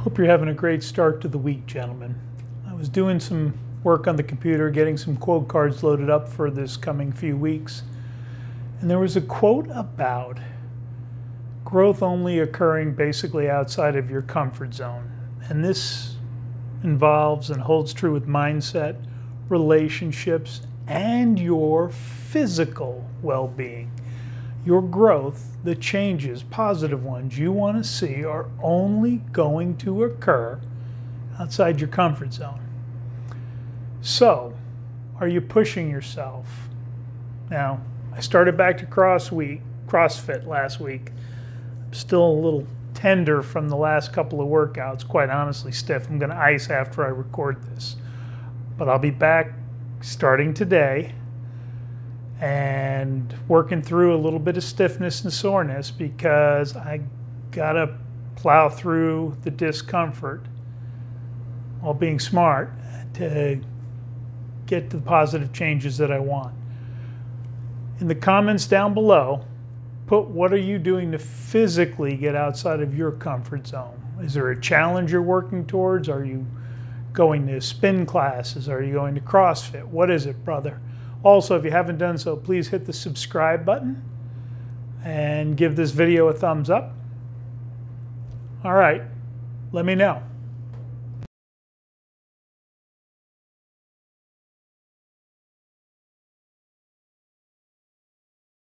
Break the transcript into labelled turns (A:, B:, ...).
A: Hope you're having a great start to the week, gentlemen. I was doing some work on the computer, getting some quote cards loaded up for this coming few weeks, and there was a quote about growth only occurring basically outside of your comfort zone. And this involves and holds true with mindset, relationships, and your physical well being. Your growth, the changes, positive ones you want to see, are only going to occur outside your comfort zone. So, are you pushing yourself? Now, I started back to cross week, CrossFit last week. I'm still a little tender from the last couple of workouts, quite honestly, stiff. I'm going to ice after I record this. But I'll be back starting today and working through a little bit of stiffness and soreness because I got to plow through the discomfort while being smart to get to the positive changes that I want. In the comments down below, put what are you doing to physically get outside of your comfort zone? Is there a challenge you're working towards? Are you going to spin classes? Are you going to CrossFit? What is it, brother? Also, if you haven't done so, please hit the subscribe button and give this video a thumbs up. All right, let me know.